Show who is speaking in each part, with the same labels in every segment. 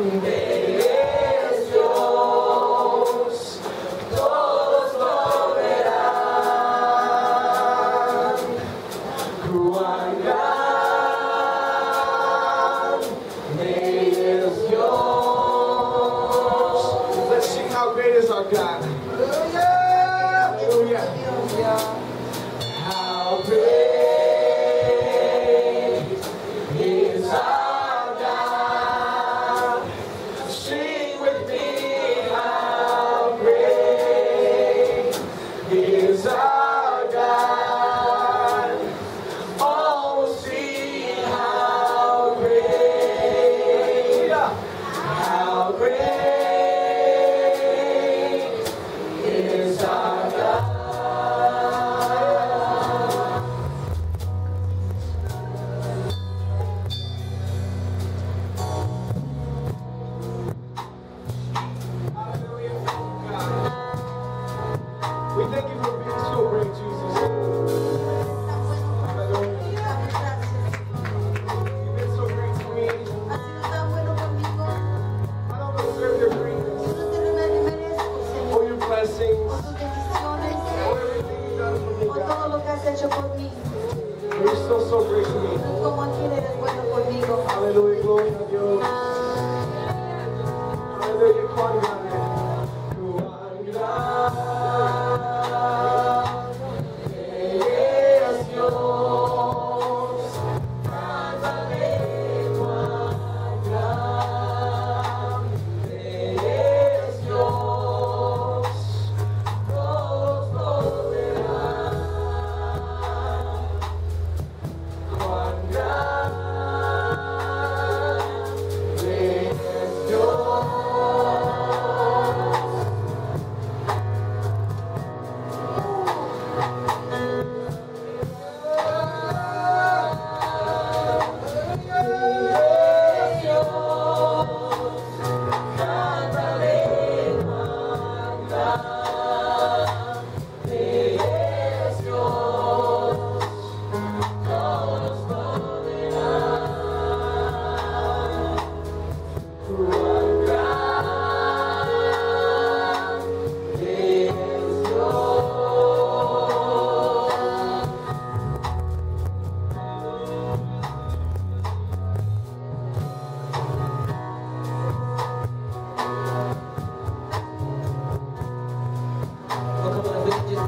Speaker 1: Amen.
Speaker 2: You're
Speaker 3: still so great to me. Hallelujah, glory to God. Hallelujah,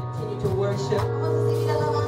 Speaker 1: continue to
Speaker 2: worship.